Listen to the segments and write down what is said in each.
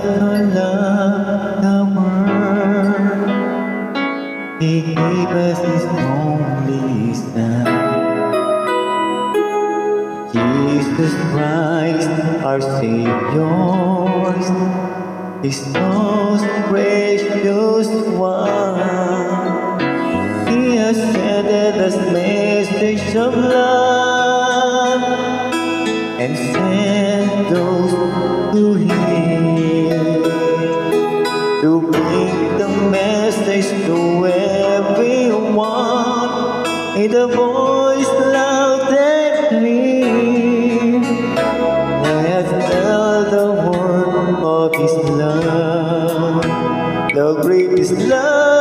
so loved the world, He gave us His only Son. Jesus Christ, our Savior, His most precious one. He sent us message of love and sent those to Him in the voice loud and clear. Let's tell the world of His love, the greatest love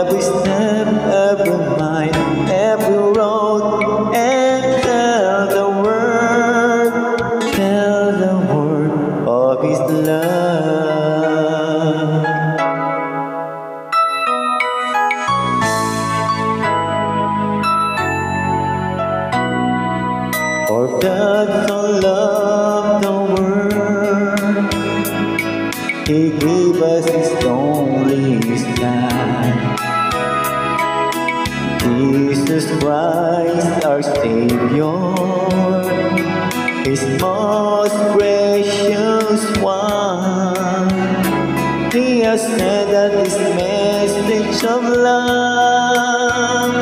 every step, every mile, every road, and tell the world, tell the world of His love. For God so loved the world, He Jesus Christ, our Savior, His most precious one. He has sent us this message of love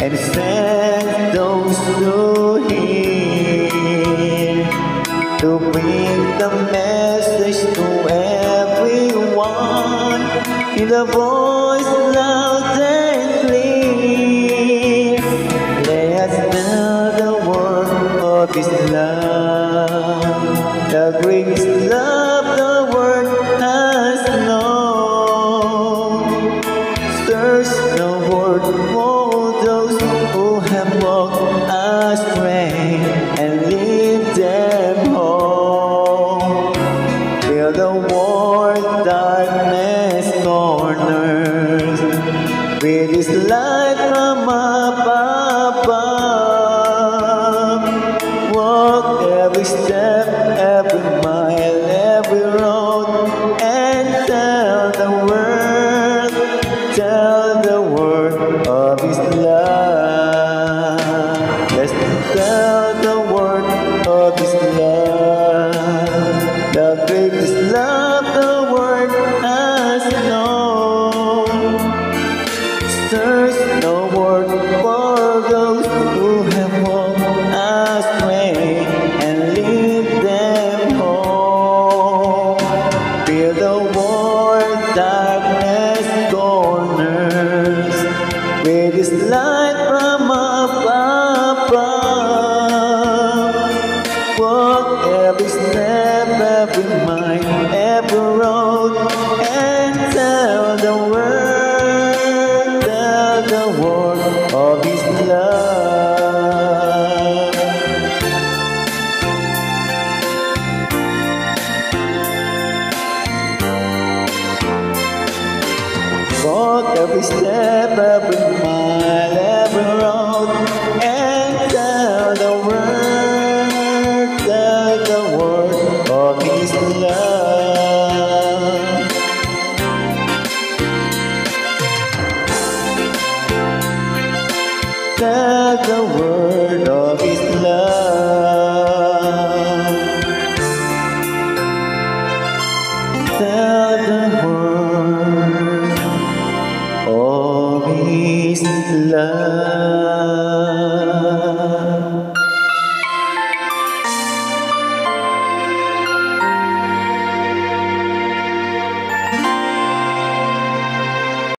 and sent those to Him to bring the message to everyone in the voice His love, the greatest love the world has known. Search the world for those who have walked astray and lead them home. Fill the world darkness corners with His light every every step, every mile, every road, and tell the world, tell the world of His love. Walk every step, every that the world